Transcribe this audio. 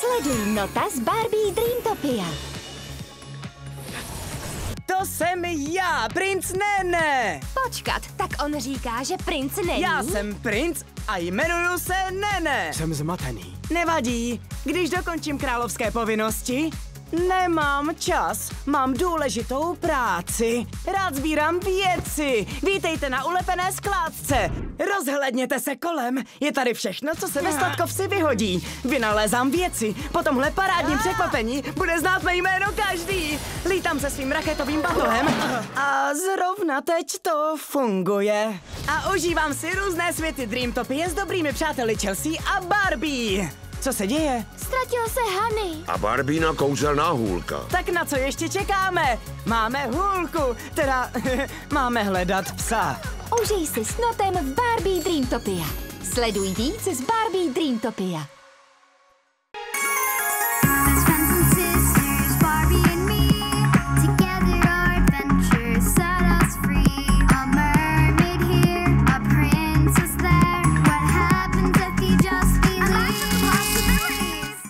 Sleduj Nota z Barbie Dreamtopia. To jsem já, princ Nene! Počkat, tak on říká, že princ není? Já jsem princ a jmenuju se Nene. Jsem zmatený. Nevadí, když dokončím královské povinnosti, nemám čas, mám důležitou práci. Rád sbírám věci. Vítejte na ulepené skládce. Rozhledněte se kolem, je tady všechno, co se ve statkovci vyhodí. Vynalézám věci, po tomhle parádním překvapení bude znát mé jméno každý. Lítám se svým raketovým batohem a zrovna teď to funguje. A užívám si různé světy Dreamtopie s dobrými přáteli Chelsea a Barbie. Co se děje? Ztratil se Hany. A Barbína kouzelná hůlka. Tak na co ještě čekáme? Máme hůlku, teda máme hledat psa. Užij si s Notem v Barbie Dreamtopia. Sleduj víc z Barbie Dreamtopia.